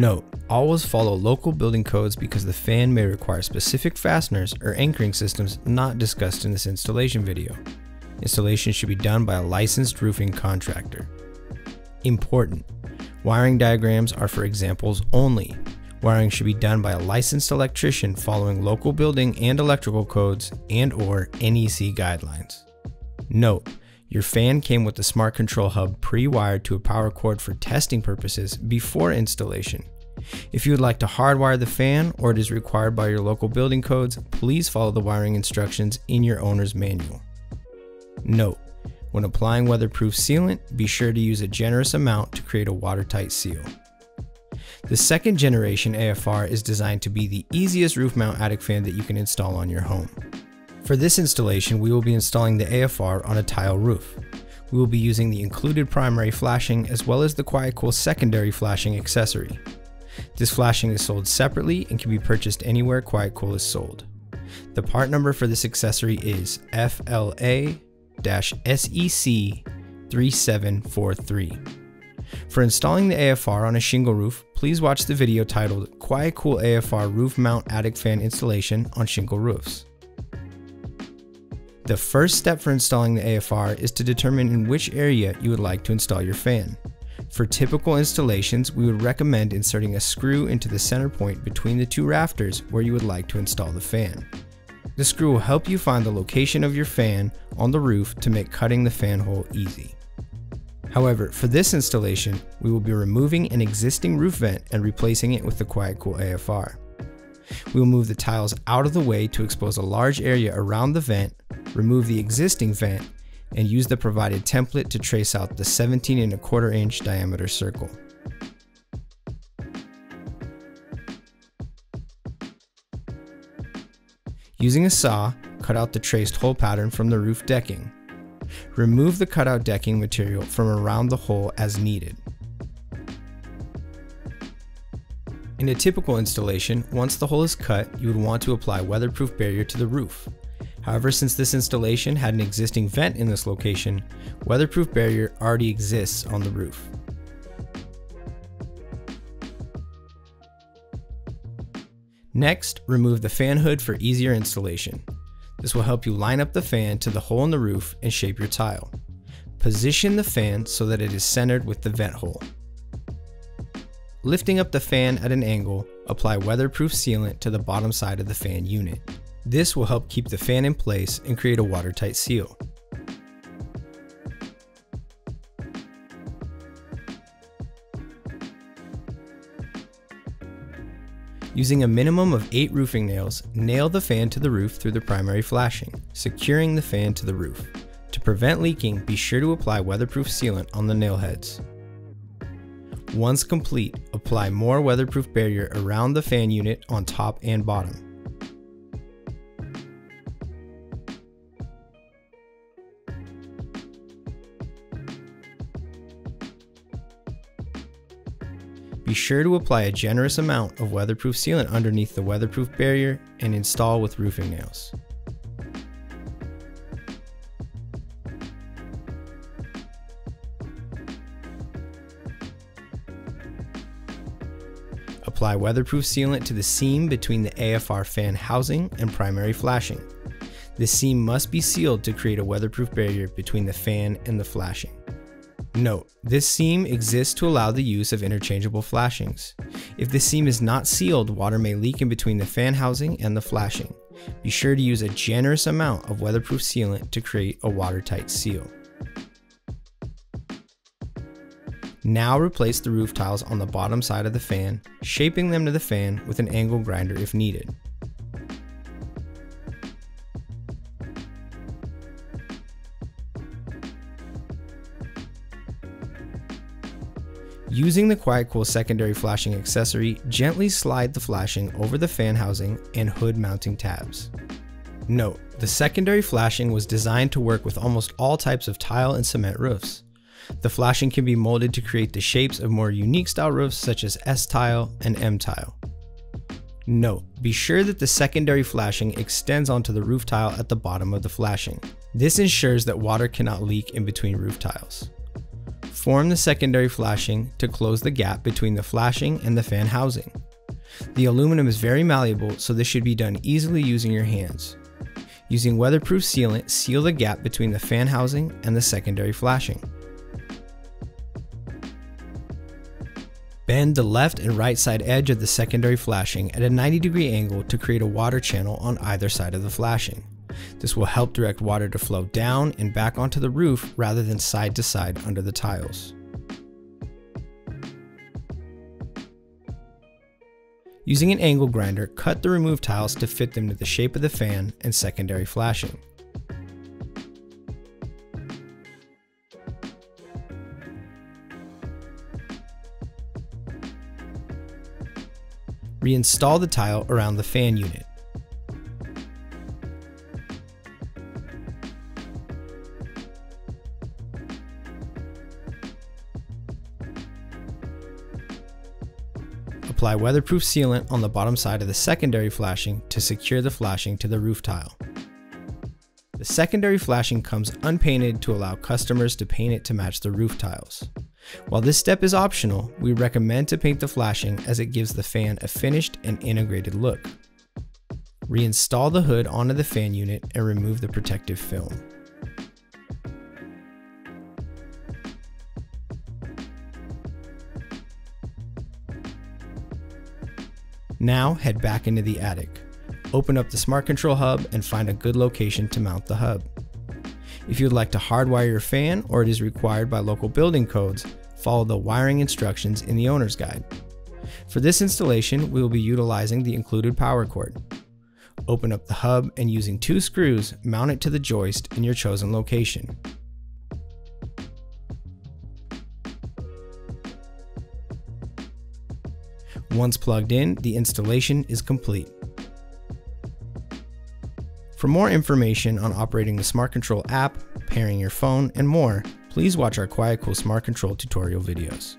Note, always follow local building codes because the fan may require specific fasteners or anchoring systems not discussed in this installation video. Installation should be done by a licensed roofing contractor. Important. Wiring diagrams are for examples only. Wiring should be done by a licensed electrician following local building and electrical codes and or NEC guidelines. Note, your fan came with the Smart Control Hub pre-wired to a power cord for testing purposes before installation. If you would like to hardwire the fan or it is required by your local building codes, please follow the wiring instructions in your owner's manual. Note, when applying weatherproof sealant, be sure to use a generous amount to create a watertight seal. The second generation AFR is designed to be the easiest roof mount attic fan that you can install on your home. For this installation, we will be installing the AFR on a tile roof. We will be using the included primary flashing as well as the QuietCool secondary flashing accessory. This flashing is sold separately and can be purchased anywhere QuietCool is sold. The part number for this accessory is FLA-SEC3743. For installing the AFR on a shingle roof, please watch the video titled QuietCool AFR Roof Mount Attic Fan Installation on Shingle Roofs. The first step for installing the AFR is to determine in which area you would like to install your fan. For typical installations, we would recommend inserting a screw into the center point between the two rafters where you would like to install the fan. The screw will help you find the location of your fan on the roof to make cutting the fan hole easy. However, for this installation, we will be removing an existing roof vent and replacing it with the QuietCool AFR. We will move the tiles out of the way to expose a large area around the vent, remove the existing vent, and use the provided template to trace out the 17 and a quarter inch diameter circle. Using a saw, cut out the traced hole pattern from the roof decking. Remove the cutout decking material from around the hole as needed. In a typical installation, once the hole is cut, you would want to apply weatherproof barrier to the roof. However, since this installation had an existing vent in this location, weatherproof barrier already exists on the roof. Next, remove the fan hood for easier installation. This will help you line up the fan to the hole in the roof and shape your tile. Position the fan so that it is centered with the vent hole. Lifting up the fan at an angle, apply weatherproof sealant to the bottom side of the fan unit. This will help keep the fan in place and create a watertight seal. Using a minimum of 8 roofing nails, nail the fan to the roof through the primary flashing, securing the fan to the roof. To prevent leaking, be sure to apply weatherproof sealant on the nail heads. Once complete, apply more weatherproof barrier around the fan unit on top and bottom. Be sure to apply a generous amount of weatherproof sealant underneath the weatherproof barrier and install with roofing nails. Apply weatherproof sealant to the seam between the AFR fan housing and primary flashing. The seam must be sealed to create a weatherproof barrier between the fan and the flashing. Note, this seam exists to allow the use of interchangeable flashings. If the seam is not sealed, water may leak in between the fan housing and the flashing. Be sure to use a generous amount of weatherproof sealant to create a watertight seal. Now replace the roof tiles on the bottom side of the fan, shaping them to the fan with an angle grinder if needed. Using the QuietCool secondary flashing accessory, gently slide the flashing over the fan housing and hood mounting tabs. Note, the secondary flashing was designed to work with almost all types of tile and cement roofs. The flashing can be molded to create the shapes of more unique style roofs such as S-tile and M-tile. Note, be sure that the secondary flashing extends onto the roof tile at the bottom of the flashing. This ensures that water cannot leak in between roof tiles. Form the secondary flashing to close the gap between the flashing and the fan housing. The aluminum is very malleable, so this should be done easily using your hands. Using weatherproof sealant, seal the gap between the fan housing and the secondary flashing. Bend the left and right side edge of the secondary flashing at a 90 degree angle to create a water channel on either side of the flashing. This will help direct water to flow down and back onto the roof rather than side to side under the tiles. Using an angle grinder, cut the removed tiles to fit them to the shape of the fan and secondary flashing. Reinstall the tile around the fan unit. Apply weatherproof sealant on the bottom side of the secondary flashing to secure the flashing to the roof tile. The secondary flashing comes unpainted to allow customers to paint it to match the roof tiles. While this step is optional, we recommend to paint the flashing as it gives the fan a finished and integrated look. Reinstall the hood onto the fan unit and remove the protective film. Now head back into the attic. Open up the Smart Control hub and find a good location to mount the hub. If you would like to hardwire your fan or it is required by local building codes, follow the wiring instructions in the owner's guide. For this installation, we will be utilizing the included power cord. Open up the hub and using two screws, mount it to the joist in your chosen location. Once plugged in, the installation is complete. For more information on operating the Smart Control app, pairing your phone, and more, please watch our QuietCool Smart Control tutorial videos.